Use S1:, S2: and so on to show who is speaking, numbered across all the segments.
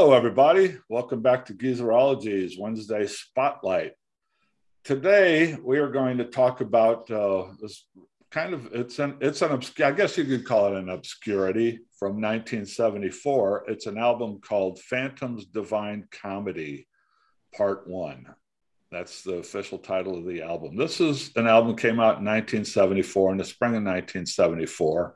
S1: Hello, everybody. Welcome back to Geezerology's Wednesday Spotlight. Today, we are going to talk about uh, this kind of it's an it's an obscure I guess you could call it an obscurity from 1974. It's an album called Phantom's Divine Comedy, Part One. That's the official title of the album. This is an album came out in 1974 in the spring of 1974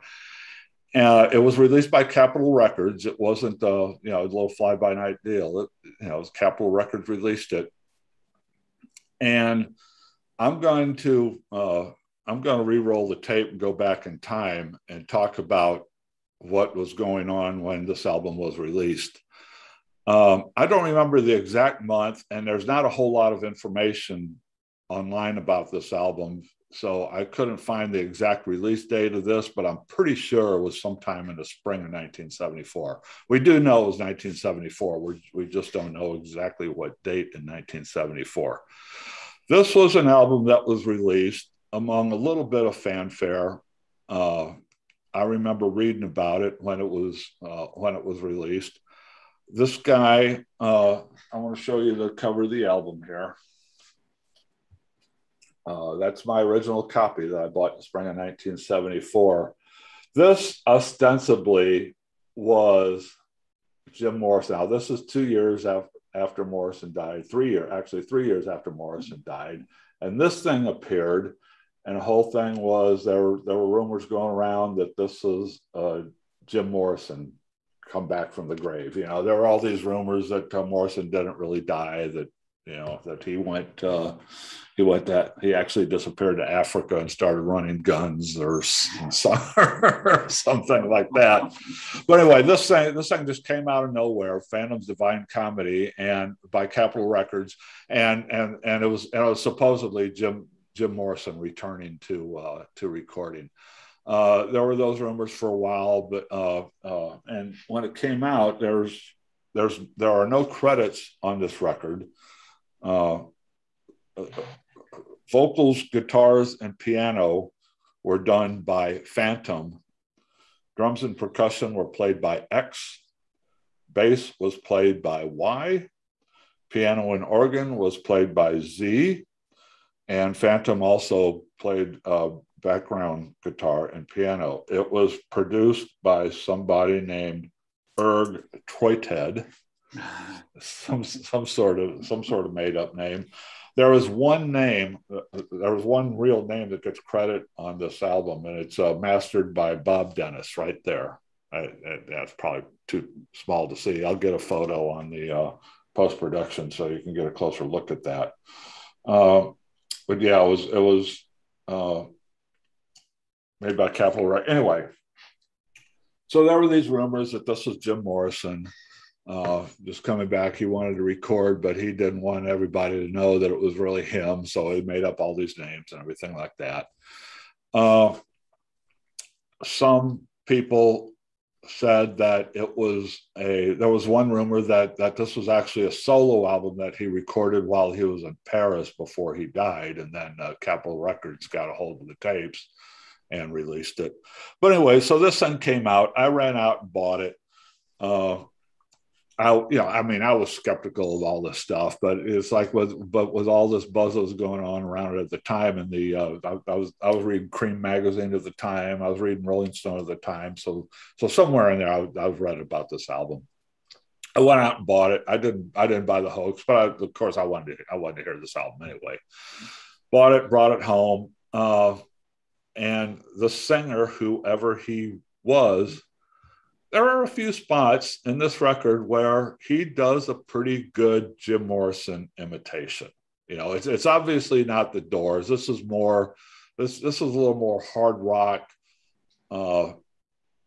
S1: uh, it was released by Capitol Records. It wasn't a you know a little fly by night deal. It, you know, Capitol Records released it, and I'm going to uh, I'm going to re-roll the tape and go back in time and talk about what was going on when this album was released. Um, I don't remember the exact month, and there's not a whole lot of information online about this album so I couldn't find the exact release date of this, but I'm pretty sure it was sometime in the spring of 1974. We do know it was 1974. we we just don't know exactly what date in 1974. This was an album that was released among a little bit of fanfare. Uh, I remember reading about it when it was uh, when it was released. This guy, uh, I want to show you the cover of the album here. Uh, that's my original copy that I bought in the spring of 1974. This ostensibly was Jim Morrison. Now, this is two years after, after Morrison died, three years, actually, three years after Morrison died. And this thing appeared, and the whole thing was there were, there were rumors going around that this was uh, Jim Morrison come back from the grave. You know, there were all these rumors that uh, Morrison didn't really die, that you know that he went uh, he went that he actually disappeared to Africa and started running guns or, or something like that. But anyway, this thing this thing just came out of nowhere. Phantom's Divine Comedy and by Capitol Records, and and and it was and it was supposedly Jim Jim Morrison returning to uh, to recording. Uh, there were those rumors for a while, but uh, uh and when it came out, there's there's there are no credits on this record. Uh, vocals, guitars, and piano were done by Phantom. Drums and percussion were played by X. Bass was played by Y. Piano and organ was played by Z. And Phantom also played uh, background guitar and piano. It was produced by somebody named Erg Treuthed some some sort of some sort of made up name. There was one name. There was one real name that gets credit on this album, and it's uh, mastered by Bob Dennis right there. I, I, that's probably too small to see. I'll get a photo on the uh, post production so you can get a closer look at that. Uh, but yeah, it was it was uh, made by Capitol Right. Anyway, so there were these rumors that this was Jim Morrison uh, just coming back. He wanted to record, but he didn't want everybody to know that it was really him. So he made up all these names and everything like that. Uh, some people said that it was a there was one rumor that that this was actually a solo album that he recorded while he was in Paris before he died and then uh, Capitol Records got a hold of the tapes and released it but anyway so this thing came out I ran out and bought it uh, I, you know, I mean, I was skeptical of all this stuff, but it's like with, but with all this buzz that was going on around it at the time, and the, uh, I, I, was, I was reading Creem magazine at the time, I was reading Rolling Stone at the time, so, so somewhere in there, I, I was read about this album. I went out and bought it. I didn't, I didn't buy the hoax, but I, of course, I wanted, to, I wanted to hear this album anyway. Bought it, brought it home, uh, and the singer, whoever he was, there are a few spots in this record where he does a pretty good Jim Morrison imitation. You know, it's, it's obviously not the Doors. This is more, this this is a little more hard rock. Uh,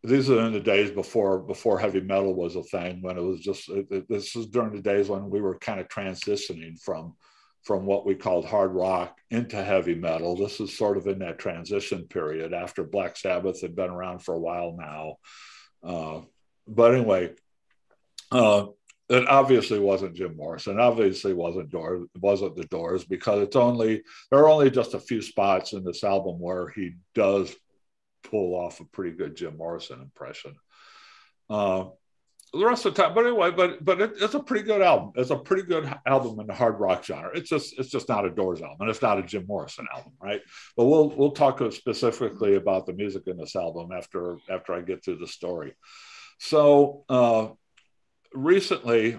S1: these are in the days before before heavy metal was a thing. When it was just it, it, this is during the days when we were kind of transitioning from from what we called hard rock into heavy metal. This is sort of in that transition period after Black Sabbath had been around for a while now. Uh, but anyway, uh, it obviously wasn't Jim Morrison. Obviously wasn't Doors. Wasn't the Doors because it's only there are only just a few spots in this album where he does pull off a pretty good Jim Morrison impression. Uh, the rest of the time, but anyway, but but it, it's a pretty good album. It's a pretty good album in the hard rock genre. It's just it's just not a Doors album, and it's not a Jim Morrison album, right? But we'll we'll talk specifically about the music in this album after after I get through the story. So uh, recently,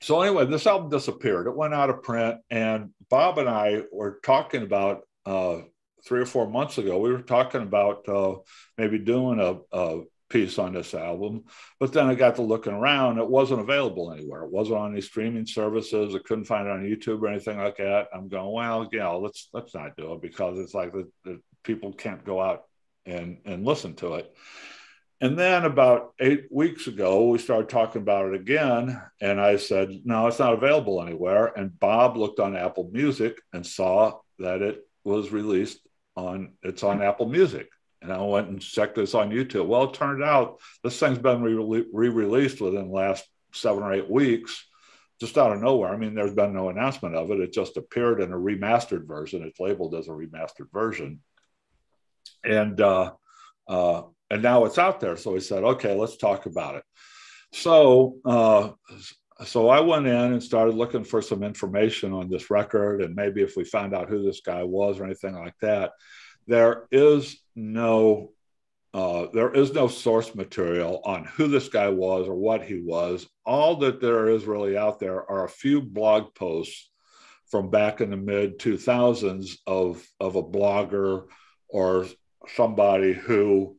S1: so anyway, this album disappeared. It went out of print, and Bob and I were talking about uh, three or four months ago. We were talking about uh, maybe doing a, a piece on this album. But then I got to looking around, it wasn't available anywhere. It wasn't on any streaming services. I couldn't find it on YouTube or anything like that. I'm going, well, yeah, let's let's not do it because it's like the, the people can't go out and and listen to it. And then about eight weeks ago, we started talking about it again. And I said, no, it's not available anywhere. And Bob looked on Apple Music and saw that it was released on, it's on Apple Music. And I went and checked this on YouTube. Well, it turned out this thing's been re released within the last seven or eight weeks, just out of nowhere. I mean, there's been no announcement of it. It just appeared in a remastered version. It's labeled as a remastered version. And, uh, uh, and now it's out there. So we said, okay, let's talk about it. So, uh, so I went in and started looking for some information on this record, and maybe if we found out who this guy was or anything like that there is no uh, there is no source material on who this guy was or what he was. All that there is really out there are a few blog posts from back in the mid 2000s of, of a blogger or somebody who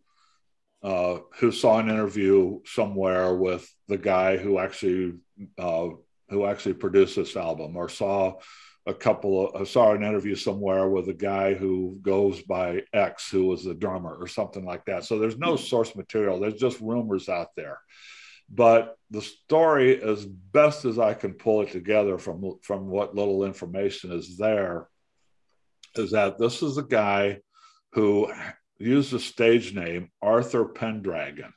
S1: uh, who saw an interview somewhere with the guy who actually uh, who actually produced this album or saw a couple of I saw an interview somewhere with a guy who goes by X who was the drummer or something like that. So there's no source material. There's just rumors out there. But the story, as best as I can pull it together from from what little information is there, is that this is a guy who used the stage name Arthur Pendragon.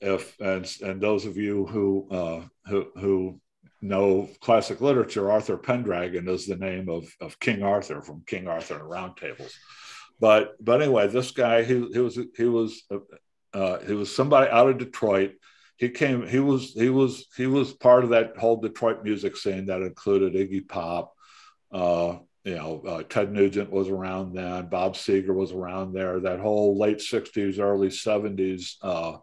S1: If and and those of you who uh, who who know classic literature, Arthur Pendragon is the name of, of King Arthur from King Arthur and Round Tables. But but anyway, this guy he, he was he was uh, he was somebody out of Detroit. He came. He was he was he was part of that whole Detroit music scene that included Iggy Pop. Uh, you know, uh, Ted Nugent was around then. Bob Seger was around there. That whole late '60s, early '70s, uh,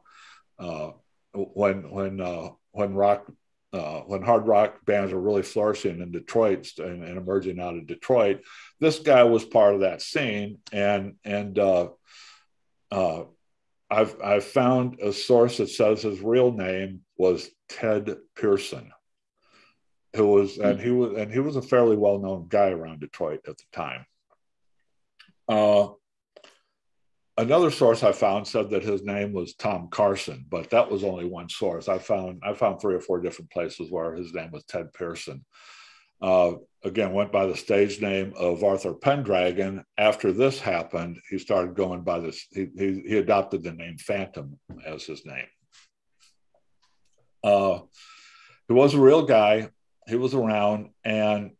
S1: uh, when when uh, when rock uh, when hard rock bands were really flourishing in Detroit and, and, emerging out of Detroit, this guy was part of that scene. And and uh, uh, I've I've found a source that says his real name was Ted Pearson, who was and he was and he was a fairly well known guy around Detroit at the time. Another source I found said that his name was Tom Carson, but that was only one source. I found I found three or four different places where his name was Ted Pearson. Uh, again, went by the stage name of Arthur Pendragon. After this happened, he started going by this. He, he, he adopted the name Phantom as his name. Uh, he was a real guy. He was around, and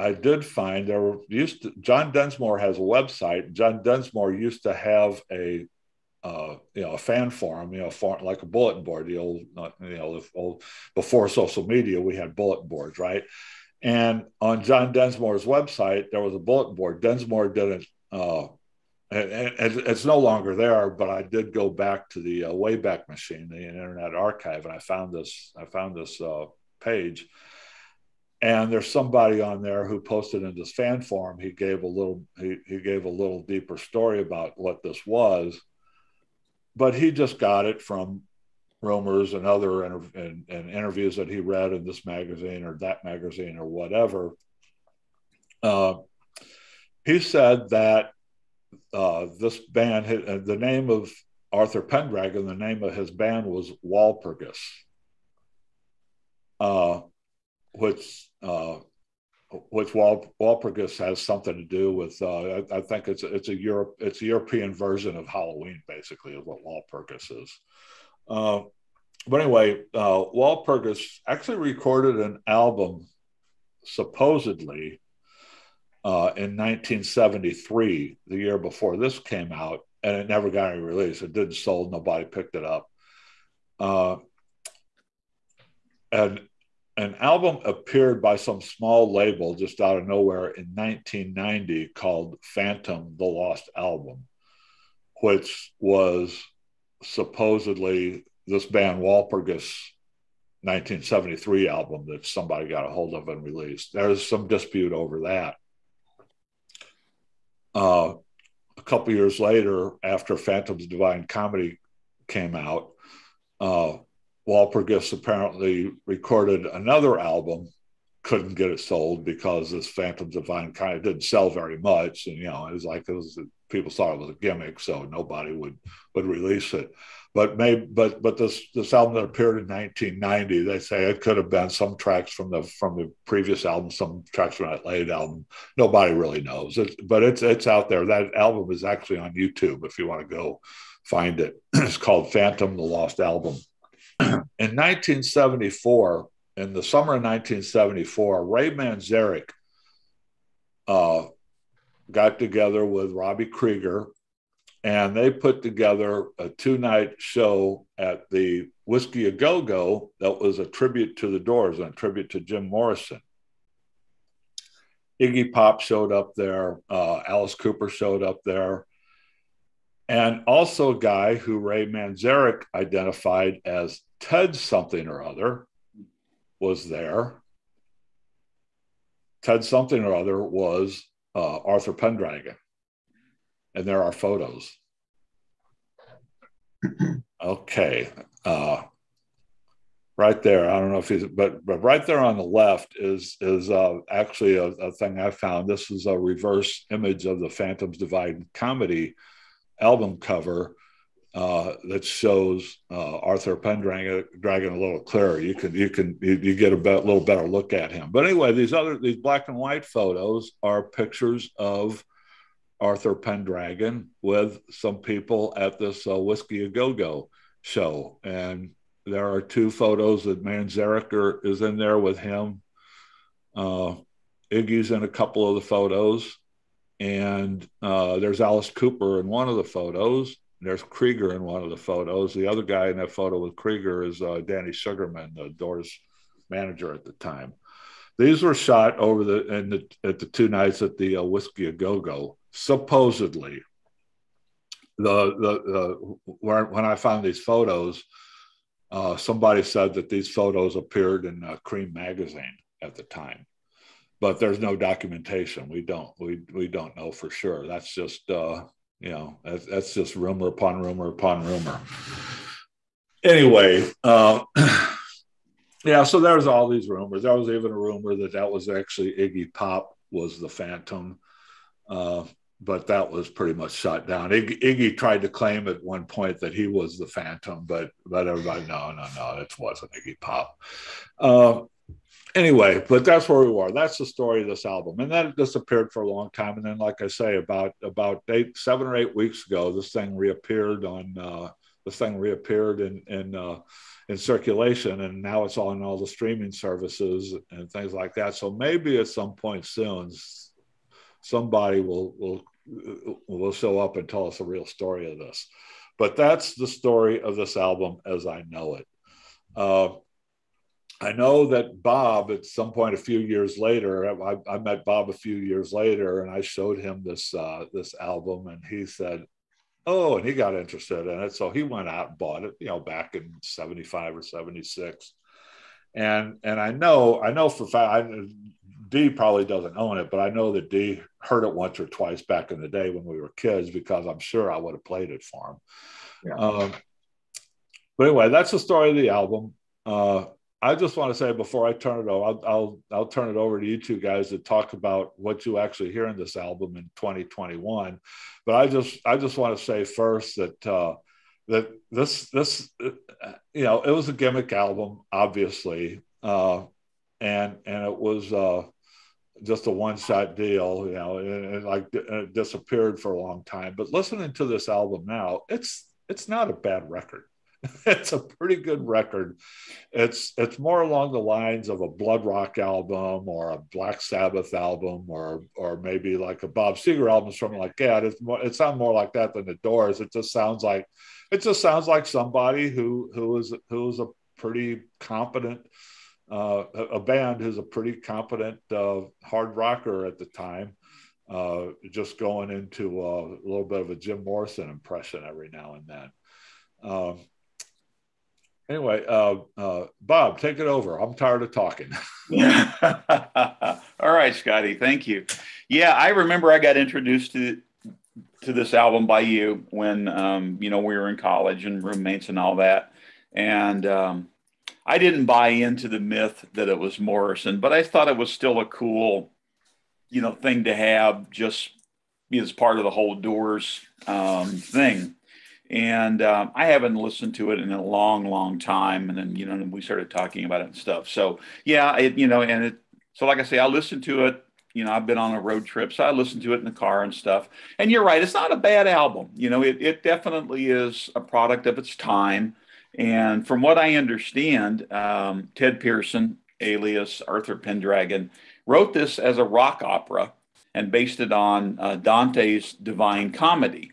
S1: I did find there were used to, John Densmore has a website. John Densmore used to have a uh, you know a fan forum, you know, forum, like a bulletin board. The old you know old, before social media, we had bulletin boards, right? And on John Densmore's website, there was a bulletin board. Densmore didn't. Uh, and, and, it's no longer there, but I did go back to the uh, Wayback Machine, the Internet Archive, and I found this. I found this uh, page, and there's somebody on there who posted in this fan forum. He gave a little he, he gave a little deeper story about what this was. But he just got it from rumors and other inter- and, and interviews that he read in this magazine or that magazine or whatever. Uh, he said that uh, this band uh, the name of arthur pendragon the name of his band was walpurgis. Uh, which uh, which Wal- Walpurgis has something to do with. Uh, I, I, think it's it's a Europe it's a European version of Halloween, basically, is what Walpurgis is. Uh, but anyway, uh, Walpurgis actually recorded an album, supposedly, uh, in 1973, the year before this came out, and it never got any release. It didn't sold. Nobody picked it up. uh, and an album appeared by some small label just out of nowhere in 1990 called Phantom: The Lost Album, which was supposedly this band Walpurgis 1973 album that somebody got a hold of and released. There's some dispute over that. Uh, a couple years later, after Phantom's Divine Comedy came out, uh, Walpurgis apparently recorded another album, couldn't get it sold because this Phantom's Divine kind of didn't sell very much, and you know it was like it was people thought it was a gimmick, so nobody would would release it. But maybe but but this this album that appeared in 1990 they say it could have been some tracks from the from the previous album some tracks from that late album. Nobody really knows. It, but it's it's out there. That album is actually on youtube if you want to go find it. It's called phantom the lost album in 1974 in the summer of 1974 ray manzarek uh, got together with robbie krieger and they put together a two night show at the Whisky a Go Go that was a tribute to the Doors and a tribute to Jim Morrison. Iggy Pop showed up there, uh, Alice Cooper showed up there, and also a guy who Ray Manzarek identified as Ted something or other was there. Ted something or other was uh, Arthur Pendragon and there are photos. okay. Uh, right there. I don't know if he's, but but right there on the left is is uh, actually a, a, thing I found. This is a reverse image of the Phantoms Divine comedy album cover uh, that shows uh, Arthur Pendragon a little clearer. You can you can you, you get a be- little better look at him. But anyway, these other these black and white photos are pictures of Arthur Pendragon with some people at this uh, Whisky a Go Go show. And there are two photos that Manzarek is in there with him. Uh, Iggy's in a couple of the photos. And uh, there's Alice Cooper in one of the photos. There's Krieger in one of the photos. The other guy in that photo with Krieger is uh, Danny Sugerman, the Doors manager at the time. These were shot over the, the at the two nights at the uh, Whisky a Go Go supposedly the the, the when, when I found these photos, uh, somebody said that these photos appeared in uh, Creem magazine at the time, but there's no documentation. We don't we we don't know for sure. That's just uh, you know that's, that's just rumor upon rumor upon rumor. Anyway, uh, yeah. So there's all these rumors. There was even a rumor that that was actually Iggy Pop was the Phantom. Uh, but that was pretty much shot down. Iggy, Iggy, tried to claim at one point that he was the Phantom, but but everybody, no, no, no, it wasn't Iggy Pop. Anyway, but that's where we were. That's the story of this album, and that disappeared for a long time. And then, like I say, about about eight, seven or eight weeks ago, this thing reappeared on. Uh, this thing reappeared in in uh, in circulation, and now it's on all the streaming services and things like that. So maybe at some point soon, somebody will will will show up and tell us the real story of this. But that's the story of this album as I know it. Uh, I know that Bob, at some point a few years later, I, I, met Bob a few years later, and I showed him this uh, this album, and he said, "Oh," and he got interested in it, so he went out and bought it. You know, back in '75 or '76, and and I know I know for fact D probably doesn't own it, but I know that D heard it once or twice back in the day when we were kids because I'm sure I would have played it for him. Yeah. Um, but anyway, that's the story of the album. Uh, I just want to say before I turn it over, I'll, I'll, I'll turn it over to you two guys to talk about what you actually hear in this album in 2021. But I just I just want to say first that uh, that this this uh, you know it was a gimmick album, obviously, uh, and and it was uh, just a one shot deal, you know, and, and like it disappeared for a long time. But listening to this album now, it's it's not a bad record. it's a pretty good record. It's it's more along the lines of a Bloodrock album or a Black Sabbath album or or maybe like a Bob Seger album, something like that. It's more, it sounds more like that than the Doors. It just sounds like it just sounds like somebody who who is who is a pretty competent uh, a band who's a pretty competent uh, hard rocker at the time. Uh, just going into a little bit of a Jim Morrison impression every now and then. Um, anyway, uh, uh, Bob, take it over. I'm tired of talking.
S2: All right, Scotty, thank you. Yeah, I remember I got introduced to to this album by you when um, you know we were in college and roommates and all that, and um, I didn't buy into the myth that it was Morrison, but I thought it was still a cool, you know, thing to have just as part of the whole Doors um, thing and um, I haven't listened to it in a long, long time. And then you know we started talking about it and stuff. So yeah, it you know, and it so like I say, I listened to it. You know, I've been on a road trip, so I listened to it in the car and stuff. And you're right, it's not a bad album. You know, it it definitely is a product of its time. And from what I understand, um, Ted Pearson, alias Arthur Pendragon, wrote this as a rock opera and based it on uh, Dante's Divine Comedy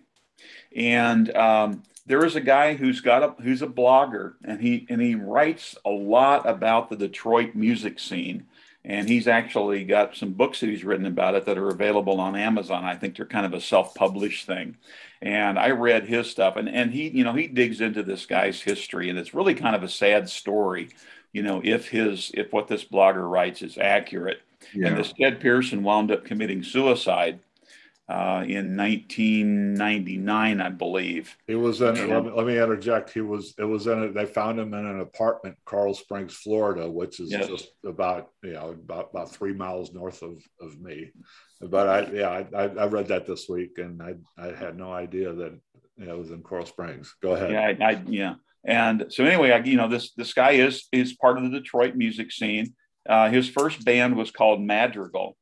S2: and um, there is a guy who's got a who's a blogger, and he and he writes a lot about the Detroit music scene. And he's actually got some books that he's written about it that are available on Amazon. I think they're kind of a self-published thing. And I read his stuff, and and he you know he digs into this guy's history, and it's really kind of a sad story. You know, if his if what this blogger writes is accurate, yeah. and this Ted Pearson wound up committing suicide uh, in 1999, I believe.
S1: He was in. let, me, let, me, interject. He was. It was in. A, they found him in an apartment, Coral Springs, Florida, which is yes. just about you know about about three miles north of of me. But I yeah I, I read that this week, and I I had no idea that you know, it was in Coral Springs. Go ahead.
S2: Yeah, I, I yeah. And so anyway, I, you know this this guy is is part of the Detroit music scene. Uh, his first band was called Madrigal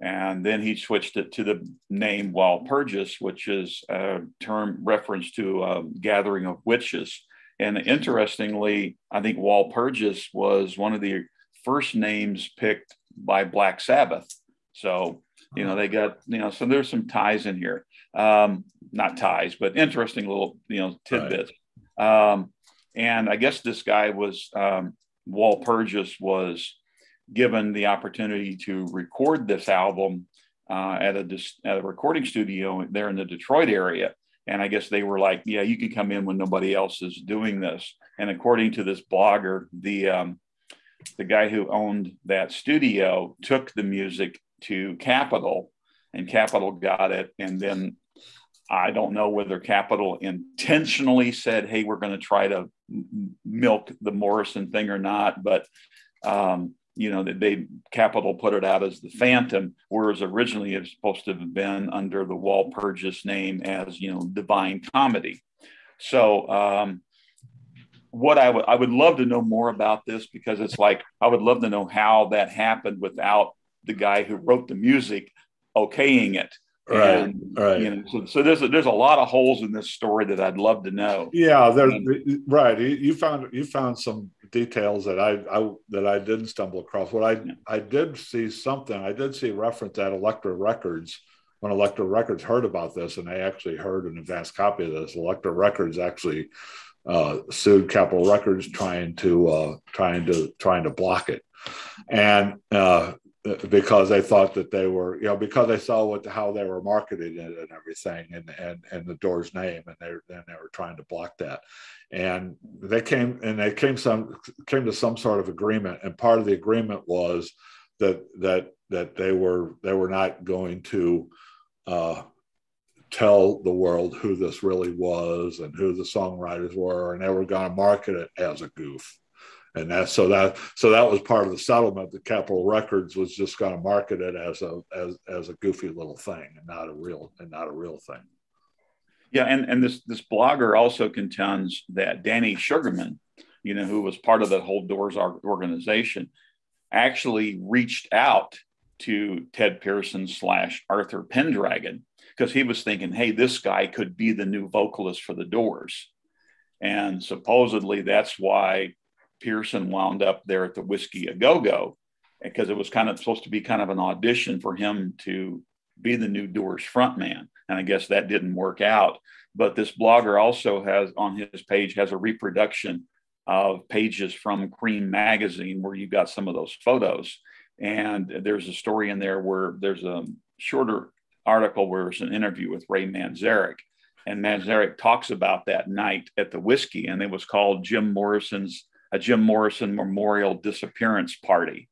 S2: and then he switched it to the name Walpurgis, which is a term reference to a gathering of witches. And interestingly, I think Walpurgis was one of the first names picked by Black Sabbath. So, you know, they got, you know, so there's some ties in here. Um, not ties, but interesting little, you know, tidbits. Right. Um, and I guess this guy was, um, Walpurgis was given the opportunity to record this album uh, at, a, at a recording studio there in the Detroit area. And I guess they were like, yeah, you can come in when nobody else is doing this. And according to this blogger, the um, the guy who owned that studio took the music to Capitol, and Capitol got it. And then I don't know whether Capitol intentionally said, "Hey, we're going to try to milk the Morrison thing or not," but um, you know, that they Capitol put it out as the Phantom, whereas originally it was supposed to have been under the Walpurgis name as you know Divine Comedy. So, um, what I would I would love to know more about this because it's like I would love to know how that happened without the guy who wrote the music okaying it.
S1: Right, and, right.
S2: You know, so, so there's a, there's a lot of holes in this story that I'd love to know.
S1: Yeah, there. Right. You found you found some details that I, I that I didn't stumble across. What I yeah. I did see something. I did see reference at Elektra Records when Elektra Records heard about this, and they actually heard an advanced copy of this. Elektra Records actually uh, sued Capitol Records, trying to uh, trying to trying to block it, and uh, because they thought that they were, you know, because they saw what how they were marketing it and everything, and and and the Doors name, and they then they were trying to block that, and they came and they came some came to some sort of agreement, and part of the agreement was that that that they were they were not going to uh, tell the world who this really was and who the songwriters were, and they were going to market it as a goof. And that so that so that was part of the settlement. That Capitol Records was just going to market it as a as as a goofy little thing and not a real and not a real thing.
S2: Yeah, and and this this blogger also contends that Danny Sugerman, you know, who was part of the whole Doors organization, actually reached out to Ted Pearson slash Arthur Pendragon because he was thinking, hey, this guy could be the new vocalist for the Doors. And supposedly that's why Pearson wound up there at the Whisky a Go Go, because it was kind of supposed to be kind of an audition for him to be the new Doors frontman. And I guess that didn't work out. But this blogger also has on his page has a reproduction of pages from Creem magazine where you got some of those photos. And there's a story in there where there's a shorter article where it's an interview with Ray Manzarek. And Manzarek talks about that night at the whiskey, and it was called Jim Morrison's a Jim Morrison Memorial Disappearance Party.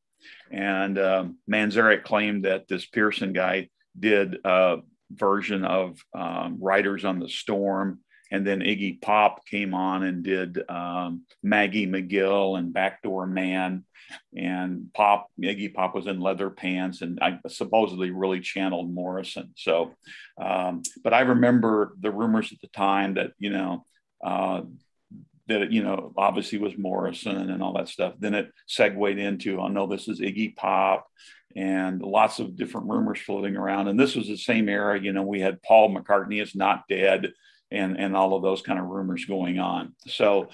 S2: And um, Manzarek claimed that this Pearson guy did a version of um, Riders on the Storm and then Iggy Pop came on and did um, Maggie M'Gill and Backdoor Man, and Pop Iggy Pop was in leather pants, and I supposedly really channeled Morrison. So, um, but I remember the rumors at the time that you know. Uh, that you know obviously was Morrison and all that stuff. Then it segued into, oh no, this is Iggy Pop, and lots of different rumors floating around. And this was the same era, you know, we had Paul McCartney is not dead, and and all of those kind of rumors going on. So,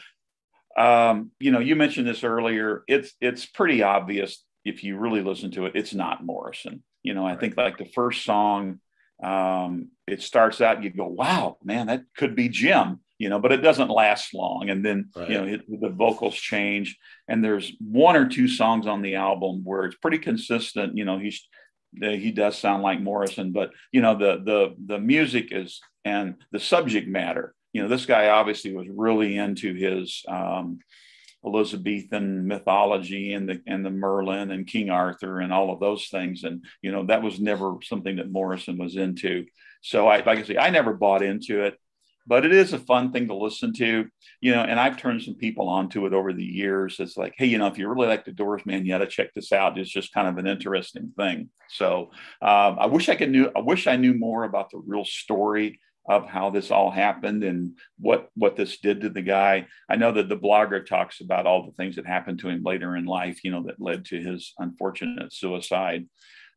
S2: um, you know, you mentioned this earlier. It's it's pretty obvious if you really listen to it. It's not Morrison. You know, I think like the first song, um, it starts out. You go, wow, man, that could be Jim. You know, but it doesn't last long, and then right. you know it, the vocals change, and there's one or two songs on the album where it's pretty consistent. You know, he's he does sound like Morrison, but you know the the the music is and the subject matter. You know, this guy obviously was really into his um, Elizabethan mythology and the and the Merlin and King Arthur and all of those things, and you know that was never something that Morrison was into. So I like I say, I never bought into it but it is a fun thing to listen to, you know. And I've turned some people onto it over the years. It's like, hey, you know, if you really like the Doors, man, you got to check this out. It's just kind of an interesting thing. So um, I wish I could knew. I wish I knew more about the real story of how this all happened and what what this did to the guy. I know that the blogger talks about all the things that happened to him later in life, you know, that led to his unfortunate suicide.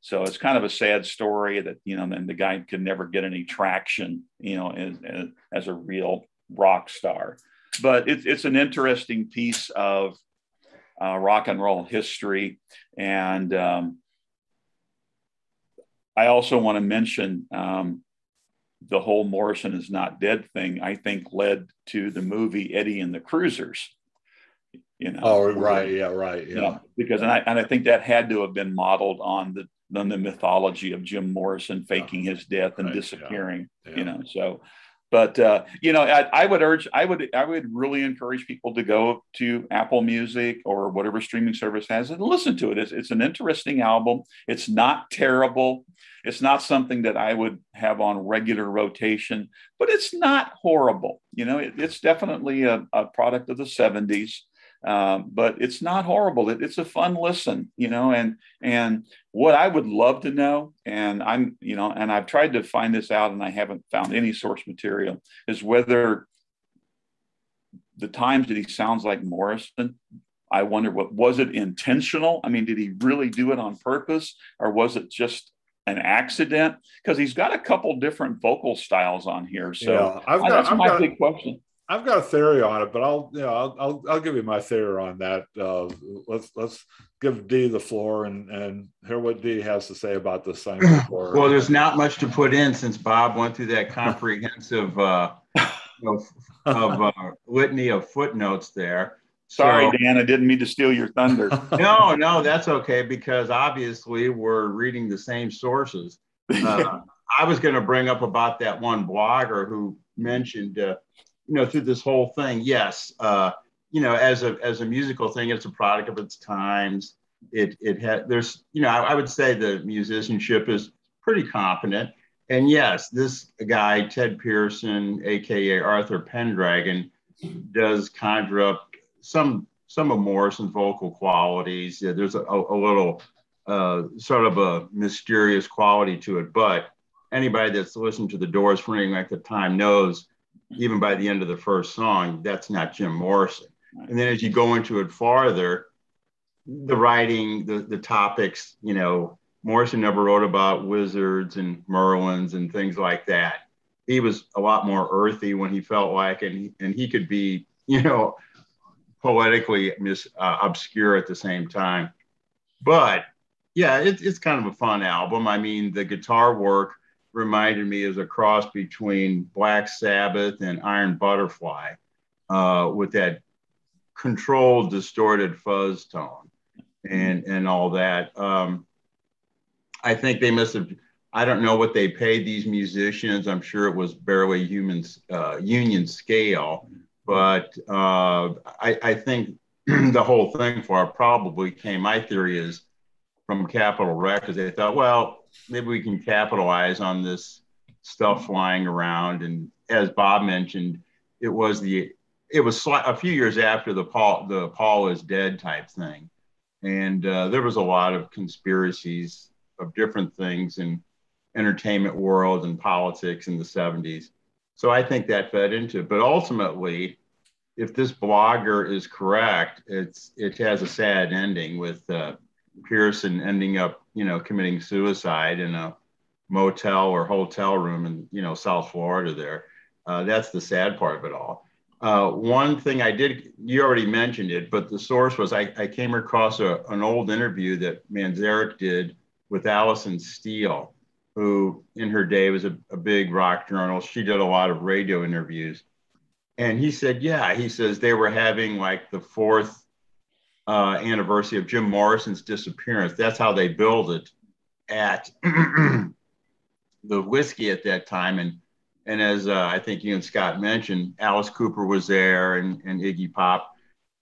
S2: So it's kind of a sad story that, you know, then the guy could never get any traction, you know, as, as a real rock star. But it's, it's an interesting piece of uh, rock and roll history. And um, I also want to mention um, the whole Morrison is not dead thing, I think led to the movie Eddie and the Cruisers. You know,
S1: oh, right. Yeah, right. Yeah. You know,
S2: because, and I, and I think that had to have been modeled on the than the mythology of Jim Morrison faking his death and right, disappearing. Yeah, yeah. You know, so but uh, you know, I, I, would urge, I would, I would really encourage people to go to Apple Music or whatever streaming service has and listen to it. It's, it's an interesting album. It's not terrible. It's not something that I would have on regular rotation, but it's not horrible. You know, it, it's definitely a, a product of the '70s. Um, but it's not horrible. It, it's a fun listen, you know. And and what I would love to know, and I'm, you know, and I've tried to find this out, and I haven't found any source material, is whether the times that he sounds like Morrison. I wonder what was it intentional? I mean, did he really do it on purpose, or was it just an accident? Because he's got a couple different vocal styles on here. So yeah, I've got, that's I've my got, big question.
S1: I've got a theory on it, but I'll you know I'll I'll, I'll give you my theory on that. Uh, let's let's give D the floor and and hear what D has to say about this thing.
S3: Before. well, there's not much to put in since Bob went through that comprehensive uh, of, of uh, litany of footnotes there.
S2: Sorry, so, Dan, I didn't mean to steal your thunder.
S3: no, no, that's okay because obviously we're reading the same sources. Uh, I was going to bring up about that one blogger who mentioned uh, you know, through this whole thing, yes, uh, you know, as a as a musical thing, it's a product of its times. It it had there's you know, I, I would say the musicianship is pretty competent. And yes, this guy Ted Pearson, aka Arthur Pendragon, does conjure up some some of Morrison's vocal qualities. Yeah, there's a, a, little uh, sort of a mysterious quality to it, but anybody that's listened to the Doors for any length of time knows even by the end of the first song, that's not Jim Morrison. And then as you go into it farther, the writing, the, the topics, you know, Morrison never wrote about wizards and Merlins and things like that. he was a lot more earthy when he felt like, and he, and he could be, you know, poetically mis, uh, obscure at the same time. But yeah, it, it's kind of a fun album. I mean, the guitar work reminded me as a cross between Black Sabbath and Iron Butterfly, uh, with that controlled, distorted fuzz tone and and all that. Um, I think they must have. I don't know what they paid these musicians. I'm sure it was barely human uh, union scale, but uh, I, I think the whole thing for probably came. My theory is from Capitol Records. They thought, well, maybe we can capitalize on this stuff flying around. And as Bob mentioned, it was the it was a few years after the Paul the Paul is dead type thing, and uh, there was a lot of conspiracies of different things in entertainment world and politics in the 70s. So I think that fed into it. But ultimately, if this blogger is correct, it's it has a sad ending with uh, Pearson ending up, you know, committing suicide in a motel or hotel room in, you know, South Florida there. Uh, that's the sad part of it all. Uh, one thing I did, you already mentioned it, but the source was I, I came across a, an old interview that Manzarek did with Alison Steele, who in her day was a, a big rock journalist. She did a lot of radio interviews. And he said, yeah, he says they were having like the fourth uh, anniversary of Jim Morrison's disappearance. That's how they billed it at the whiskey at that time. And and as uh, I think you and Scott mentioned, Alice Cooper was there and, and Iggy Pop.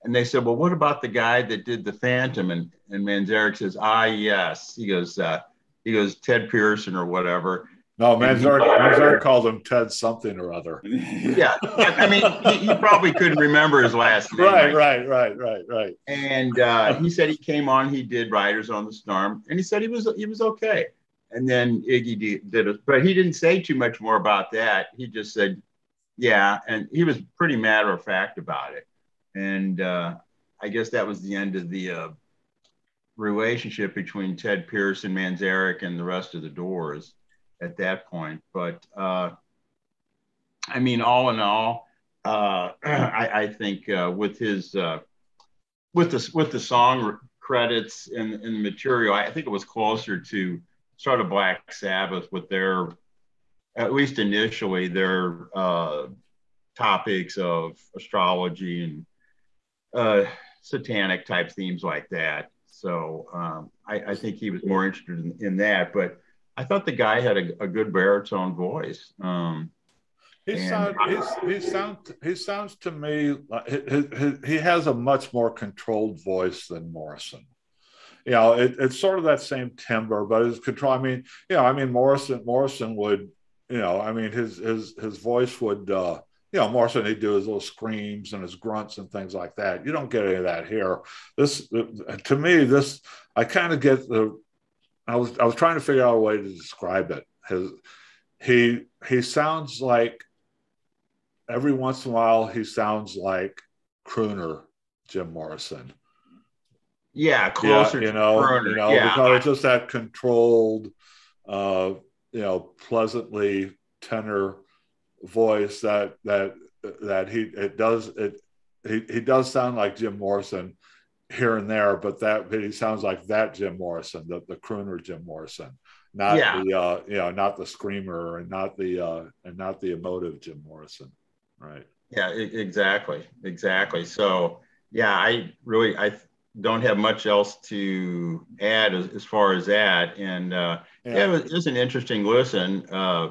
S3: And they said, well, what about the guy that did the Phantom? And, and Manzarek says, ah, yes. He goes, uh, he goes, Ted Pearson or whatever.
S1: No, Manzarek, Manzarek called him Ted something or other.
S3: Yeah, I mean, he, he, probably couldn't remember his last name.
S1: Right, right, right, right, right.
S3: And uh, he said he came on, he did Riders on the Storm, and he said he was he was okay and then Iggy did it, but he didn't say too much more about that. He just said, "Yeah," and he was pretty matter of fact about it. And uh, I guess that was the end of the uh, relationship between Ted Pearson, Manzarek, and the rest of the Doors at that point. But uh, I mean, all in all, uh, I, I, think uh, with his uh, with the with the song credits and, and the material, I think it was closer to sort of Black Sabbath with their, at least initially, their uh, topics of astrology and uh, satanic type themes like that. So um, I, I, think he was more interested in, in, that. But I thought the guy had a, a good baritone voice. Um,
S1: he sounds he sounds he sounds to me like he, he, he has a much more controlled voice than Morrison you know, it, it's sort of that same timbre, but it's control. I mean, you know, I mean, Morrison, Morrison would, you know, I mean, his his his voice would, uh, you know, Morrison he'd do his little screams and his grunts and things like that. You don't get any of that here. This, to me, this I kind of get the. I was I was trying to figure out a way to describe it. His he he sounds like every once in a while he sounds like crooner Jim Morrison
S3: yeah, closer
S1: yeah, you know, you know, yeah. because it's just that controlled, uh, you know, pleasantly tenor voice that that that he it does it he, he does sound like Jim Morrison here and there, but that but he sounds like that Jim Morrison, the, the crooner Jim Morrison, not yeah. the uh, you know, not the screamer and not the uh, and not the emotive Jim Morrison, right?
S3: Yeah, exactly, exactly. So yeah, I really I don't have much else to add as, as far as that. And uh, yeah. yeah, it, it, was, an interesting listen. Uh,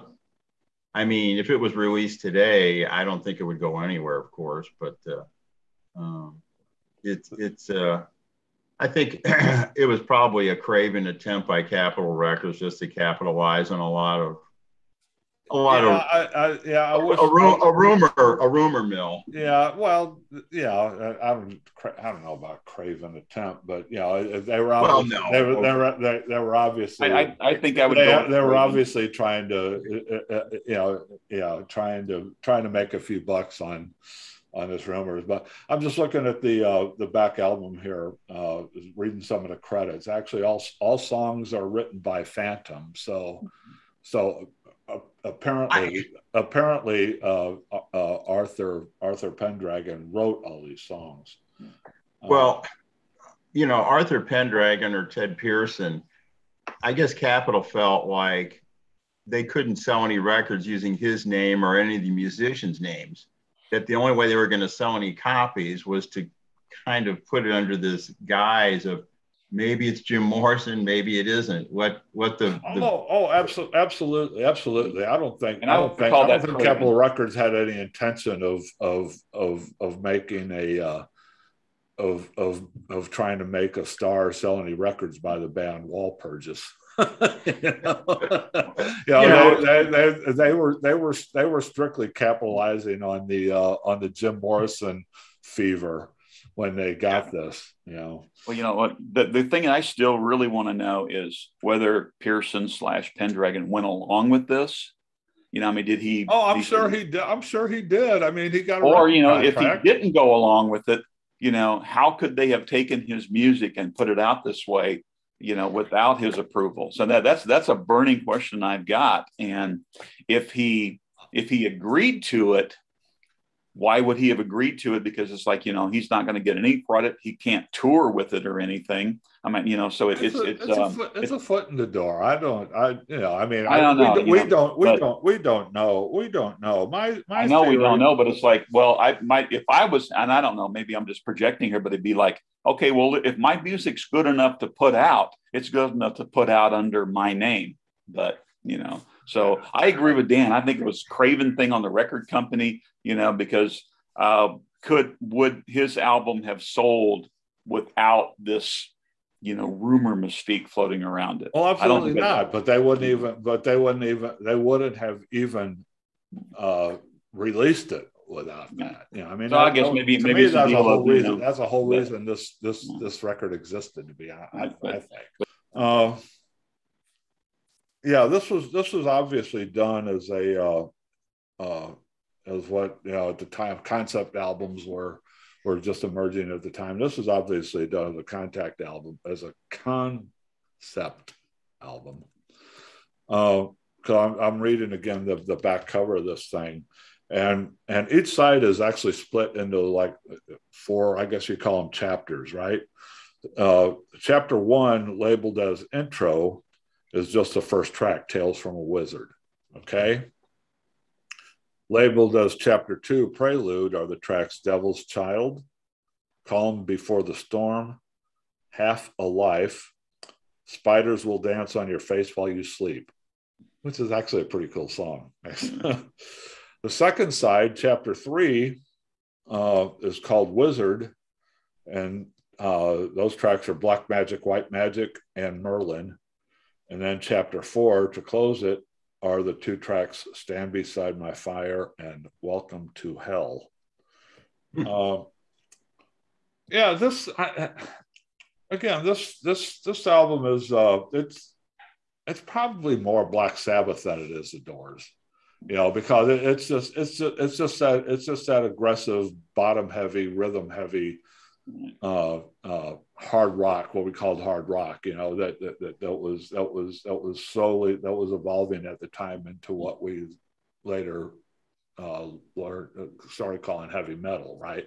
S3: I mean, if it was released today, I don't think it would go anywhere, of course, but uh, um, it's it's. Uh, I think it was probably a craven attempt by Capitol Records just to capitalize on a lot of a lot
S1: yeah,
S3: of
S1: I, I, yeah, I
S3: was, a, ru- a, rumor, a rumor mill.
S1: Yeah, well, yeah, I, I don't, I don't know about craven attempt, but you know, they were obviously, well, no. they, were, they, were, they, they were obviously.
S2: I, I think I would.
S1: They, they were obviously trying to, uh, uh, uh, you know, you know, trying to trying to make a few bucks on on this rumors. But I'm just looking at the uh, the back album here, uh, reading some of the credits. Actually, all all songs are written by Phantom, so so apparently I, apparently uh, uh, Arthur Arthur Pendragon wrote all these songs.
S3: Well, you know Arthur Pendragon or Ted Pearson, I guess Capitol felt like they couldn't sell any records using his name or any of the musicians' names. That the only way they were going to sell any copies was to kind of put it under this guise of maybe it's Jim Morrison, maybe it isn't. What what the, the
S1: oh oh absolutely absolutely absolutely. I don't think and I don't think I don't think Capitol Records had any intention of of of of making a uh, of of of trying to make a star sell any records by the band Walpurgis. You know, know, they, they, they, were they were they were strictly capitalizing on the uh, on the Jim Morrison fever when they got yeah. this, you know.
S2: Well, you know what? The, the thing I still really want to know is whether Pearson slash Pendragon went along with this. You know, I mean, did he?
S1: Oh, I'm sure he did. I'm sure he did. I mean, he got.
S2: Or you know, contract. if he didn't go along with it, you know, how could they have taken his music and put it out this way? You know, without his approval. So that that's that's a burning question I've got. And if he if he agreed to it, why would he have agreed to it? Because it's like, you know, he's not going to get any credit. He can't tour with it or anything. I mean, you know, so it, it's, it's,
S1: it's, um, a foot, it's, a foot in the door. I don't, I, you know, I mean, I don't know. We, we know, don't, we don't, we don't know. We don't know. My, my
S2: I know we don't know, but it's like, well, I might, if I was, and I don't know, maybe I'm just projecting here, but it'd be like, okay, well, if my music's good enough to put out, it's good enough to put out under my name. But, you know, so I agree with Dan. I think it was Craven thing on the record company, you know, because uh, could would his album have sold without this, you know, rumor mystique floating around it?
S1: Well, absolutely not. But they wouldn't even. But they wouldn't even. They wouldn't have even uh, released it without that. You know, I mean,
S2: so I guess maybe maybe
S1: me, that's a whole reason. You know, that's a whole reason this this this record existed to be. I, I, I think. Uh, yeah, this was this was obviously done as a uh, uh, as what you know at the time concept albums were were just emerging at the time. This was obviously done as a contact album as a concept album. Uh, cause I'm, I'm reading again the, the back cover of this thing, and and each side is actually split into like four, I guess you call them chapters, right? Uh, chapter one, labeled as intro, is just the first track, Tales from a Wizard. Okay. Labeled as chapter two, Prelude, are the tracks Devil's Child, Calm Before the Storm, Half a Life, Spiders Will Dance on Your Face While You Sleep, which is actually a pretty cool song. the second side, chapter three, uh, is called Wizard, and uh, those tracks are Black Magic, White Magic, and Merlin. And then chapter four, to close it, are the two tracks Stand Beside My Fire and Welcome to Hell. Uh, yeah, this I, again, this this this album is uh, it's it's probably more Black Sabbath than it is the Doors, you know, because it, it's just it's just, it's just that it's just that aggressive, bottom heavy, rhythm heavy uh, uh, hard rock, what we called hard rock, you know, that, that, that, was, that was, that was slowly, that was evolving at the time into what we later uh, learned, started calling heavy metal, right?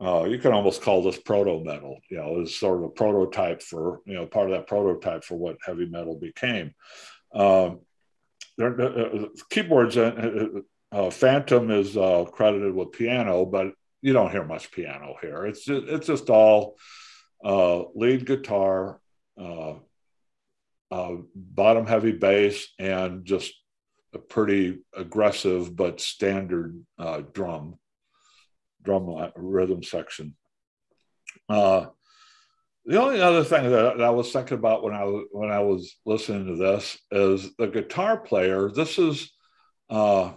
S1: Uh, you can almost call this proto metal, you know, is sort of a prototype for, you know, part of that prototype for what heavy metal became. Um, there, uh, keyboards, uh, uh, Phantom is uh, credited with piano, but you don't hear much piano here. It's just, it's just all uh, lead guitar, uh, uh, bottom heavy bass, and just a pretty aggressive but standard uh, drum drum rhythm section. Uh, the only other thing that, I was thinking about when I was when I was listening to this is the guitar player. This is uh,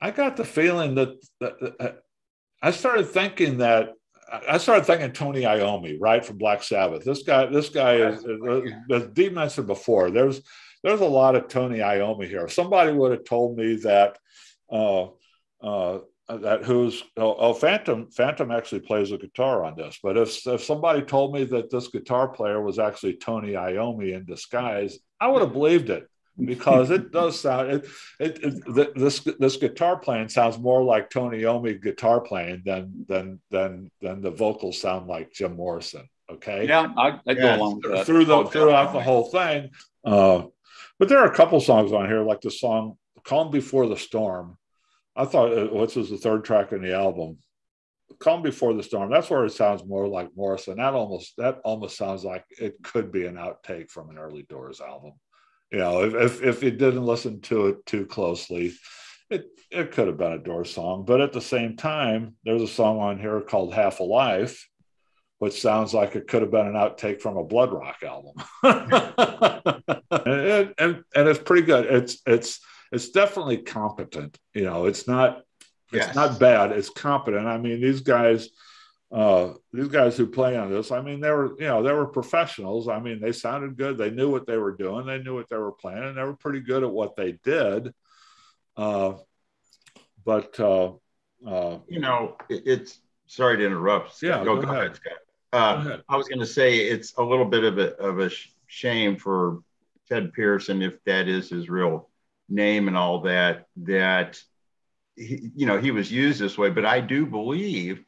S1: I got the feeling that, that, that I started thinking that I started thinking Tony Iommi, right from Black Sabbath. This guy, this guy is, as Dee mentioned before. There's there's a lot of Tony Iommi here. somebody would have told me that uh, uh, that who's oh, oh, Phantom Phantom actually plays a guitar on this, but if if somebody told me that this guitar player was actually Tony Iommi in disguise, I would have believed it because it does sound it, it, it, this this guitar playing sounds more like Tony Iommi guitar playing than than than than the vocals sound like Jim Morrison. Okay.
S2: Yeah, I, I go along with that.
S1: through the throughout the whole thing. Uh, but there are a couple songs on here, like the song "Calm Before the Storm." I thought, uh, what's was the third track in the album? "Calm Before the Storm." That's where it sounds more like Morrison. That almost that almost sounds like it could be an outtake from an early Doors album you know, if, if, if you didn't listen to it too closely, it, it could have been a Doors song. But at the same time, there's a song on here called Half a Life, which sounds like it could have been an outtake from a Bloodrock album. and, and, and it's pretty good. It's, it's, it's definitely competent. You know, it's not, it's yes. not bad. It's competent. I mean, these guys, uh, these guys who play on this, I mean, they were, you know, they were professionals. I mean, they sounded good. They knew what they were doing. They knew what they were playing, and they were pretty good at what they did. Uh, but uh, uh,
S3: you know, it, it's sorry to interrupt.
S1: Scott. Yeah,
S3: go, go, ahead, Scott. Uh, go ahead. I was going to say it's a little bit of a of a shame for Ted Pearson if that is his real name and all that. That he, you know he was used this way, but I do believe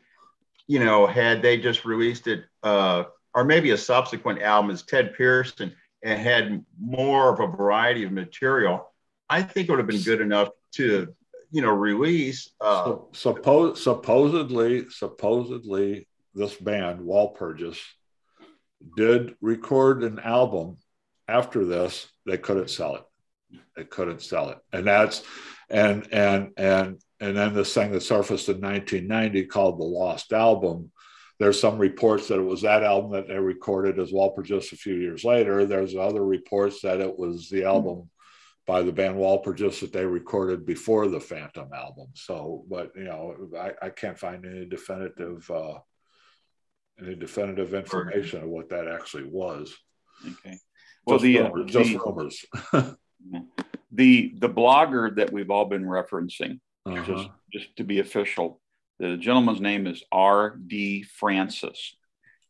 S3: you know, had they just released it, uh, or maybe a subsequent album as Ted Pearson and had more of a variety of material, I think it would have been good enough to, you know, release. Uh,
S1: so, suppose, supposedly, supposedly, this band Walpurgis did record an album after this. They couldn't sell it. They couldn't sell it, and that's and and and and then this thing that surfaced in 1990 called the Lost Album. There's some reports that it was that album that they recorded as Walpurgis a few years later. There's other reports that it was the album by the band Walpurgis that they recorded before the Phantom album. So, but you know, I, I can't find any definitive uh, any definitive information of what that actually was.
S2: Okay. Well, just the, rumors,
S1: uh, just rumors.
S2: the the blogger that we've all been referencing uh-huh. just just to be official. The gentleman's name is R. D. Francis,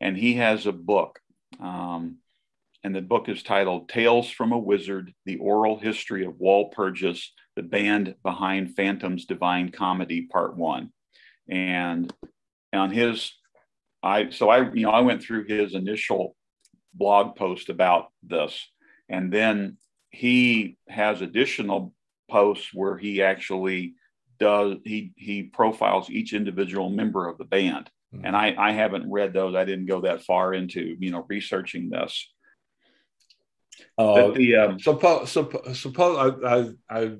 S2: and he has a book. Um, and the book is titled Tales from a Wizard The Oral History of Walpurgis, the band behind Phantom's Divine Comedy, Part One. And on his, I so I, you know, I went through his initial blog post about this. And then he has additional posts where he actually does he he profiles each individual member of the band. Mm-hmm. and I, I haven't read those. I didn't go that far into you know researching this.
S1: Uh, the, um, suppose, suppose, suppose I, I, I,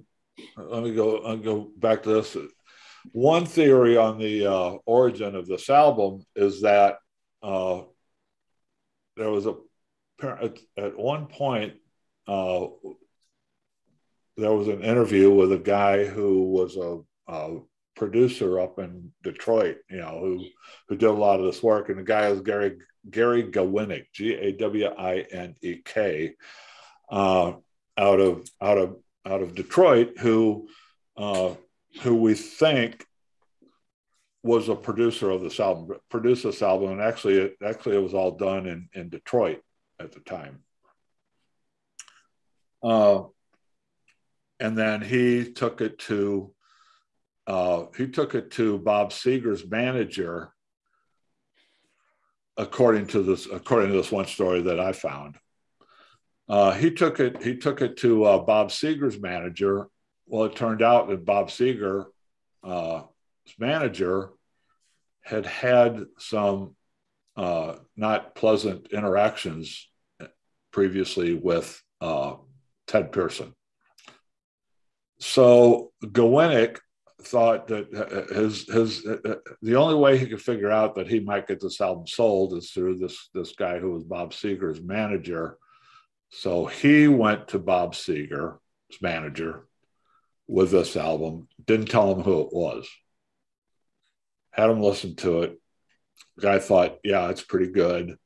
S1: let me go I'll go back to this. One theory on the uh, origin of this album is that uh, there was a at, at one point uh, there was an interview with a guy who was a uh, producer up in Detroit, you know, who who did a lot of this work. And the guy is Gary Gary Gawinek, G A W I N E K, uh, out of out of out of Detroit, who uh, who we think was a producer of this album, produced this album, and actually, it actually it was all done in in Detroit at the time. Uh, and then he took it to uh, he took it to Bob Seger's manager, according to this according to this one story that I found. Uh, he took it he took it to uh, Bob Seger's manager. Well, it turned out that Bob Seger's uh, manager had had some uh, not pleasant interactions previously with uh, Ted Pearson. So Gawinek thought that uh, his his uh, uh, the only way he could figure out that he might get this album sold is through this this guy who was Bob Seger's manager. So he went to Bob Seger's manager with this album. Didn't tell him who it was. Had him listen to it. The guy thought, yeah, it's pretty good,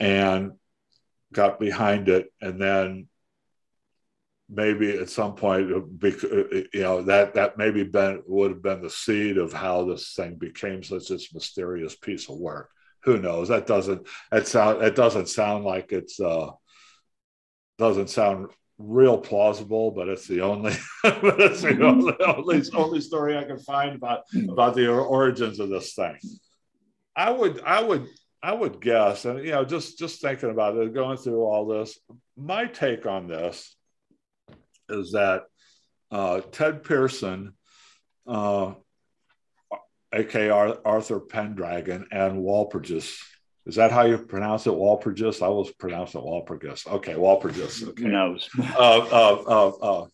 S1: and got behind it. And then maybe at some point, uh, uh, you know, that that maybe been would have been the seed of how this thing became such this mysterious piece of work. Who knows? That doesn't that sound that doesn't sound like it's uh doesn't sound real plausible, but it's the only it's the only, only, only story I can find about about the origins of this thing. I would I would I would guess, and you know, just just thinking about it, going through all this, my take on this is that uh, Ted Pearson, uh, aka Arthur Pendragon, and Walpurgis is that how you pronounce it? Walpurgis? I always pronounce it Walpurgis. Okay, Walpurgis. Okay.
S2: Who knows?
S1: uh, uh, uh, uh,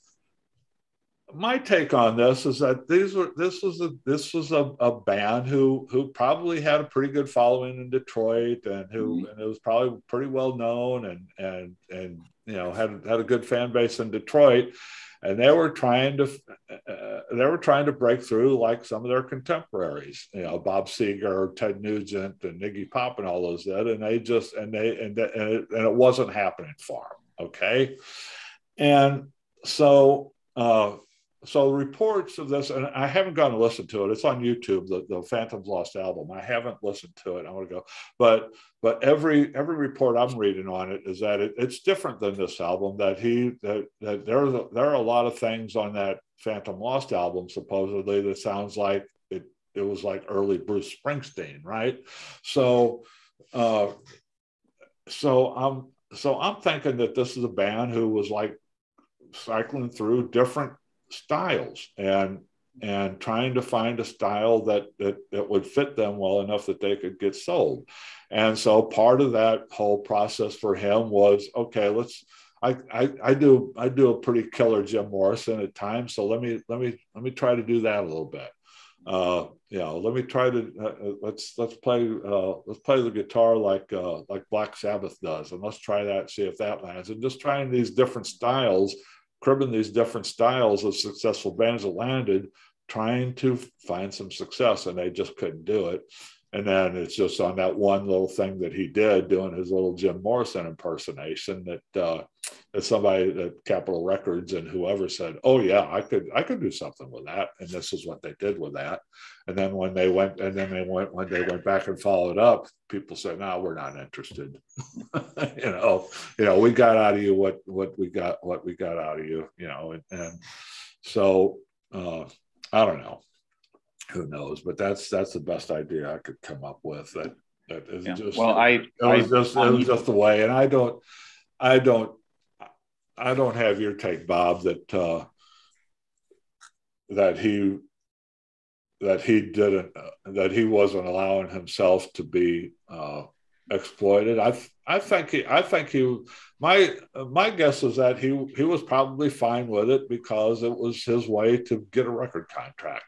S1: my take on this is that these were this was a this was a, a band who who probably had a pretty good following in Detroit and who mm-hmm. and it was probably pretty well known and and and you know had had a good fan base in Detroit and they were trying to uh, they were trying to break through like some of their contemporaries you know bob seger ted nugent and iggy pop and all those did and they just and they and, and, it, and it wasn't happening for them okay? And so uh, so reports of this, and I haven't gone to listen to it. It's on YouTube, the, the Phantom's Lost album. I haven't listened to it. I want to go, but but every every report I'm reading on it is that it, it's different than this album. That he that, that there are there are a lot of things on that Phantom Lost album supposedly that sounds like it it was like early Bruce Springsteen, right? So uh, so I'm so I'm thinking that this is a band who was like cycling through different styles and and trying to find a style that, that that would fit them well enough that they could get sold and so part of that whole process for him was okay let's I, I, I do I do a pretty killer Jim Morrison at times, so let me let me let me try to do that a little bit. Uh, you know, let me try to uh, uh let's let's play uh, let's play the guitar like uh, like Black Sabbath does, and let's try that see if that lands. And just trying these different styles cribbing these different styles of successful bands that landed, trying to find some success, and they just couldn't do it. And then it's just on that one little thing that he did, doing his little Jim Morrison impersonation, that uh, that somebody at Capitol Records and whoever said, "Oh yeah, I could I could do something with that," and this is what they did with that. And then when they went, and then they went when they went back and followed up, people said, "No, we're not interested." you know, you know, we got out of you what what we got what we got out of you, you know, and, and so uh, I don't know who knows? But that's that's the best idea I could come up with. That that is yeah. just
S2: well, I
S1: it was I, just it was just the way, and I don't I don't I don't have your take, Bob, that uh, that he that he didn't uh, that he wasn't allowing himself to be uh, exploited. I I think he I think he my my guess is that he he was probably fine with it because it was his way to get a record contract,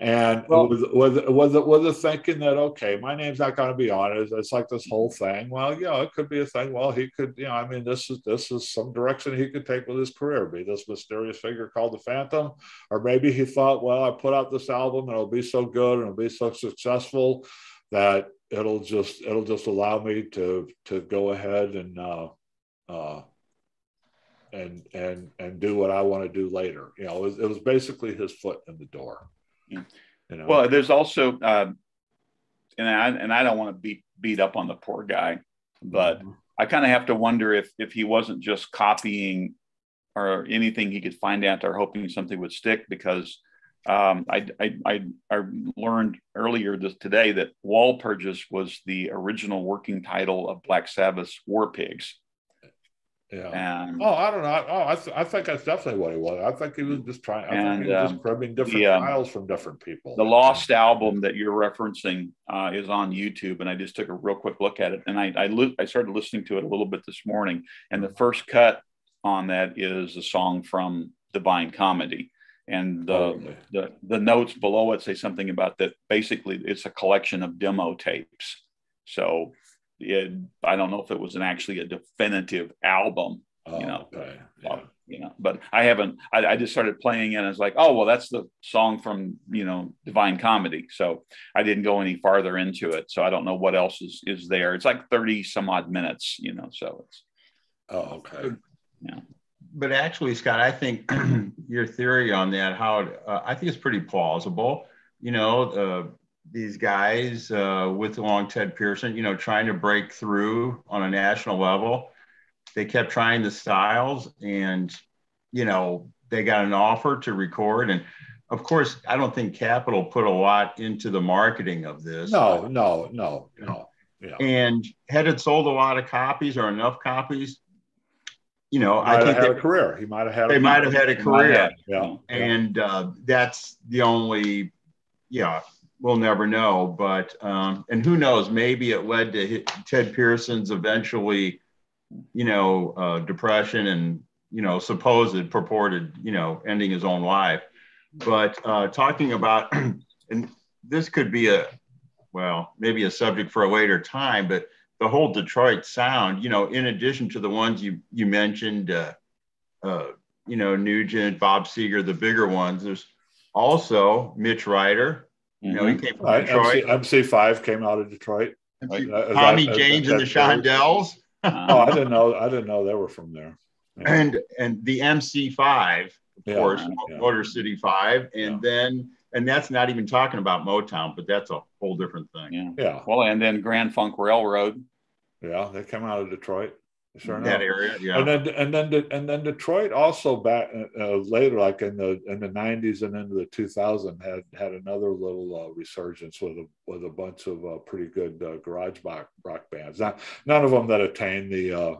S1: and well, with, with with the thinking that okay, my name's not going to be on it. It's like this whole thing. Well, yeah, it could be a thing. Well, he could, you know, I mean, this is this is some direction he could take with his career. Be this mysterious figure called the Phantom, or maybe he thought, well, I put out this album and it'll be so good and it'll be so successful that it'll just it'll just allow me to to go ahead and uh, uh, and and and do what I want to do later. You know, it was, it was basically his foot in the door.
S2: Yeah. You know? Well, there's also, uh, and I and I don't want to beat beat up on the poor guy, but mm-hmm. I kind of have to wonder if if he wasn't just copying or anything he could find out or hoping something would stick because um, I, I, I, I, learned earlier this today that Wall Walpurgis was the original working title of Black Sabbath's War Pigs.
S1: Yeah. And, oh, I don't know. Oh, I, th- I think that's definitely what he was. I think he was just trying. I and, think he was um, just grabbing different the, um, styles from different people.
S2: The Lost album that you're referencing uh, is on YouTube, and I just took a real quick look at it, and I I, li- I started listening to it a little bit this morning, and the first cut on that is a song from Divine Comedy and the, the, the notes below it say something about that basically it's a collection of demo tapes. So it, i don't know if it was an actually a definitive album oh, you know. okay. yeah. you know but i haven't I, I, just started playing it and i was like oh well that's the song from you know divine comedy. So i didn't go any farther into it. So i don't know what else is is there. It's like 30 some odd minutes you know so it's
S1: oh okay.
S3: Yeah but actually, Scott, I think your theory on that, how uh, I think it's pretty plausible. You know, uh, these guys uh, with along Ted Pearson, you know, trying to break through on a national level. they kept trying the styles, and you know they got an offer to record, and of course, I don't think Capitol put a lot into the marketing of this.
S1: No, no, no, no.
S3: Yeah. And had it sold a lot of copies or enough copies, you know,
S1: I think had a career. He might have had.
S3: They might have had a career.
S1: Yeah.
S3: And uh, that's the only, yeah, we'll never know. But um, and who knows? Maybe it led to Ted Pearson's eventually, you know, uh, depression and you know supposed purported you know ending his own life. But uh, talking about, and this could be a, well, maybe a subject for a later time, but the whole Detroit sound, you know, in addition to the ones you you mentioned, uh, uh, you know, Nugent, Bob Seger, the bigger ones. There's also Mitch Ryder. You know, he mm-hmm. came from
S1: right.
S3: Detroit.
S1: MC, MC5 came out of Detroit.
S3: MC, uh, Tommy that, James and the Shondells.
S1: oh, I didn't know. I didn't know they were from there.
S3: Yeah. And and the MC5, of yeah, course, yeah. Motor City Five, and then and that's not even talking about Motown, but that's a whole different thing.
S2: Yeah. Yeah. Well, and then Grand Funk Railroad.
S1: Yeah, they come out of Detroit.
S3: Sure that area, yeah.
S1: And then and then and then Detroit also back uh, later, like in the in the '90s and into the 2000s, had had another little uh, resurgence with a with a bunch of uh, pretty good uh, garage rock rock bands. Not none of them that attained the uh,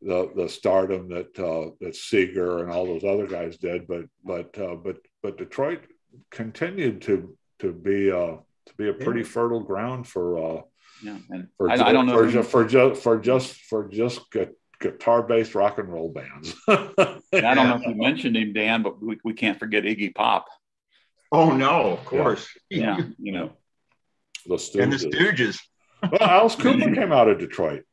S1: the the stardom that uh, that Seger and all those other guys did, but but but but Detroit continued to to be uh, to be a pretty yeah. fertile ground for uh,
S2: yeah. And
S1: for,
S2: I, I don't know
S1: for, just, for just for just for just guitar based rock and roll bands.
S2: I don't know if you mentioned him, Dan, but we, we can't forget Iggy Pop.
S3: Oh no, of course.
S2: Yeah, yeah you know.
S1: The Stooges.
S3: And the Stooges.
S1: well, Alice Cooper came out of Detroit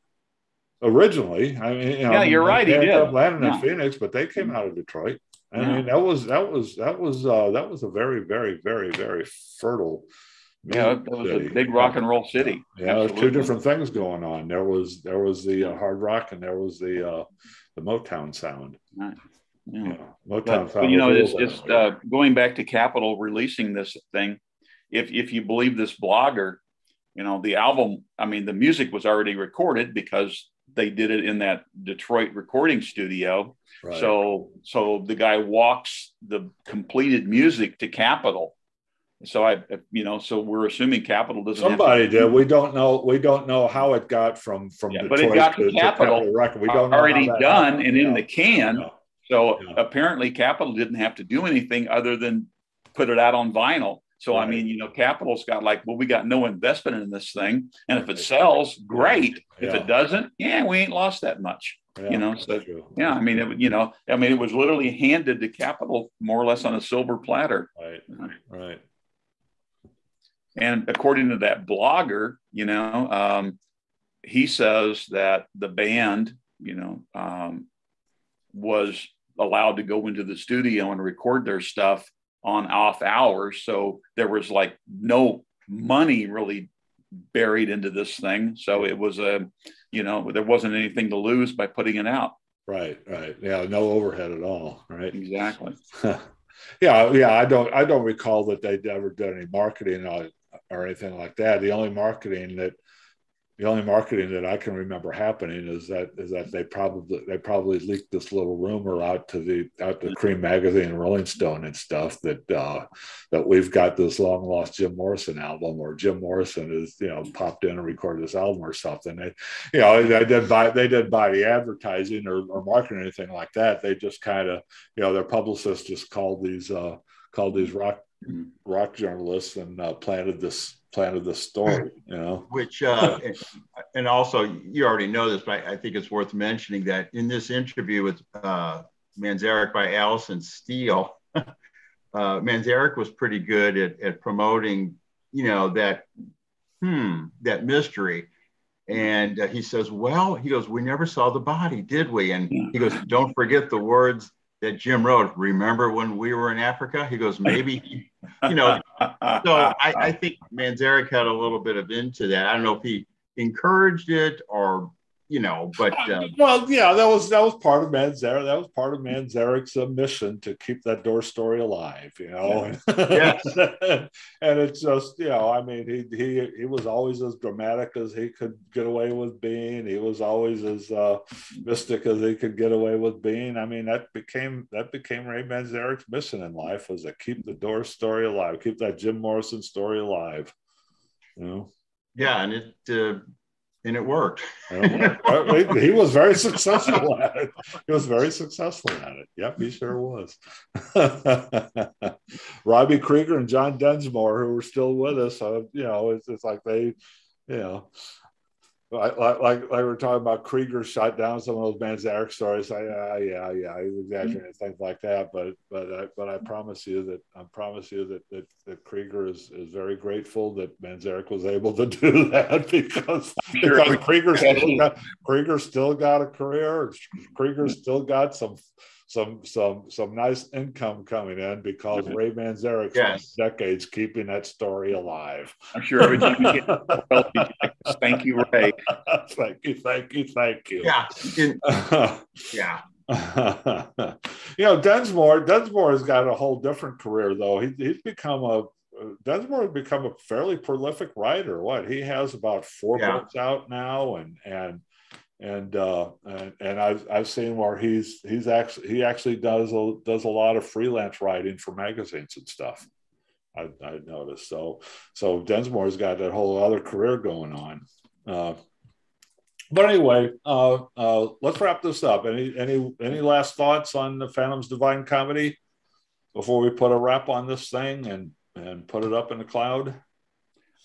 S1: originally. I mean, you know,
S2: yeah, you're right. He did.
S1: Landed yeah. in Phoenix, but they came out of Detroit. I yeah. mean, that was that was that was uh, that was a very very very very fertile.
S2: Yeah, it was city. a big rock and roll city.
S1: Yeah, two different things going on. There was there was the uh, hard rock and there was the uh, the Motown sound.
S2: Right. Yeah. yeah.
S1: Motown
S2: but, but, you know, it's just uh, going back to Capitol releasing this thing. If if you believe this blogger, you know the album. I mean, the music was already recorded because they did it in that Detroit recording studio. Right. So so the guy walks the completed music to Capitol. So I you know so we're assuming Capitol doesn't.
S1: Somebody did. We don't know. We don't know how it got from from
S2: yeah, Detroit but it got to, Capitol. To record. We uh, don't already done happened. and in the can. Yeah. So yeah. apparently Capitol didn't have to do anything other than put it out on vinyl. So right. I mean, you know, Capitol's got like, well, we got no investment in this thing, and if it sells, great. Yeah. If it doesn't, yeah, we ain't lost that much. Yeah, you know, so yeah, I mean, it, you know, I mean, it was literally handed to Capitol more or less on a silver platter.
S1: Right, right.
S2: And according to that blogger, you know, um, he says that the band, you know, um, was allowed to go into the studio and record their stuff on off hours. So there was like no money really buried into this thing. So it was a, you know, there wasn't anything to lose by putting it out.
S1: Right, right. Yeah, no overhead at all. Right.
S2: Exactly.
S1: yeah, yeah. I don't, I don't recall that they'd ever done any marketing or, or anything like that. The only marketing that the only marketing that I can remember happening is that is that they probably they probably leaked this little rumor out to the out to Creem magazine Rolling Stone and stuff that uh, that we've got this long lost Jim Morrison album or Jim Morrison is you know popped in and recorded this album or something. They you know they didn't buy they didn't buy the advertising or, or marketing or anything like that. They just kind of you know their publicist just called these uh, called these rock rock journalists and uh, planted this planted this story, you know.
S3: Which, uh, and also, you already know this, but I, think it's worth mentioning that in this interview with uh, Manzarek by Alison Steele, uh, Manzarek was pretty good at, at promoting, you know, that, hmm, that mystery. And uh, he says, well, he goes, we never saw the body, did we? And he goes, don't forget the words that Jim wrote. Remember when we were in Africa? He goes, maybe, you know. so I, I, think Manzarek had a little bit of into that. I don't know if he encouraged it or, you know, but uh,
S1: well, yeah, that was that was part of Manzarek. That was part of Manzarek's uh, mission to keep that door story alive, you know. Yeah. and it's just, you know, I mean, he he he was always as dramatic as he could get away with being. He was always as uh, mystic as he could get away with being. I mean, that became that became Ray Manzarek's mission in life was to keep the door story alive, keep that Jim Morrison story alive. You know.
S3: Yeah, and it uh, and it worked.
S1: he was very successful at it. He was very successful at it. Yep, he sure was. Robbie Krieger and John Densmore, who were still with us, uh, you know, it's, it's like they, you know, like, like, like we were talking about Krieger shot down some of those Manzarek stories. I, uh, yeah, yeah, he's exaggerating mm-hmm. things like that. But, but, I, but I promise you that I promise you that that, that Krieger is, is very grateful that Manzarek was able to do that because, because Krieger still got Krieger still got a career. Krieger still got some some some some nice income coming in because. Ray Manzarek yes. decades keeping that story alive.
S2: I'm sure every time you get thank you, Ray.
S1: thank you, thank you, thank you.
S3: Yeah, yeah.
S1: you know, Densmore. Densmore has got a whole different career, though. He, he's become a Densmore has become a fairly prolific writer. What he has about four yeah. books out now, and and and uh, and, and I've I've seen where he's he's actually he actually does a, does a lot of freelance writing for magazines and stuff. I, I noticed so so Densmore's got that whole other career going on. Uh, but anyway, uh, uh, let's wrap this up. Any any any last thoughts on the Phantom's Divine Comedy before we put a wrap on this thing and and put it up in the cloud?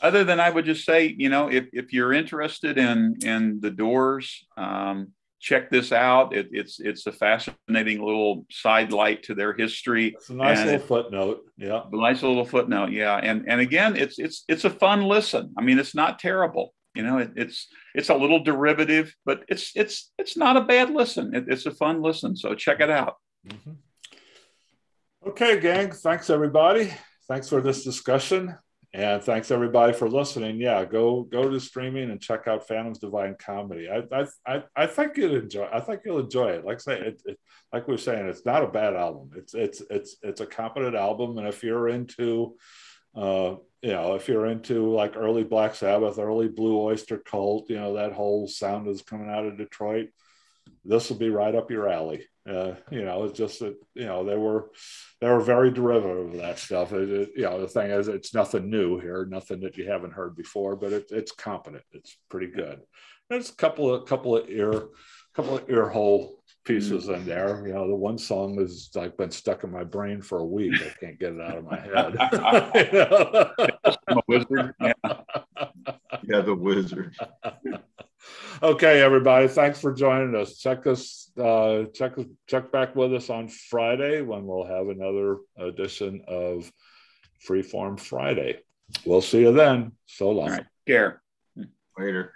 S2: Other than I would just say, you know, if, if you're interested in in the doors, um, check this out. It, it's it's a fascinating little sidelight to their history.
S1: It's a nice little it, footnote. Yeah,
S2: a nice little footnote. Yeah, and and again, it's it's it's a fun listen. I mean, it's not terrible. You know, it, it's it's a little derivative, but it's it's it's not a bad listen. It, it's a fun listen. So check it out. Mm-hmm.
S1: Okay, gang. Thanks everybody. Thanks for this discussion. And thanks everybody for listening. Yeah, go go to streaming and check out Phantom's Divine Comedy. I I I, I think you'll enjoy. I think you'll enjoy it. Like I say, it, it, like we are saying, it's not a bad album. It's it's it's it's a competent album. And if you're into, uh, you know, if you're into like early Black Sabbath, early Blue Oyster Cult, you know, that whole sound is coming out of Detroit. This will be right up your alley. Uh, you know, it's just that you know they were they were very derivative of that stuff. It, it, you know, the thing is, it's nothing new here, nothing that you haven't heard before, but it, it's competent. It's pretty good. There's a couple of a couple of ear couple of ear hole pieces in there. You know, the one song has like been stuck in my brain for a week. I can't get it out of my head.
S3: a wizard. Yeah. yeah, the wizard
S1: okay, everybody. Thanks for joining us. Check us, uh, check check back with us on Friday when we'll have another edition of Freeform Friday. We'll see you then. So long. All right.
S2: Care.
S3: Later.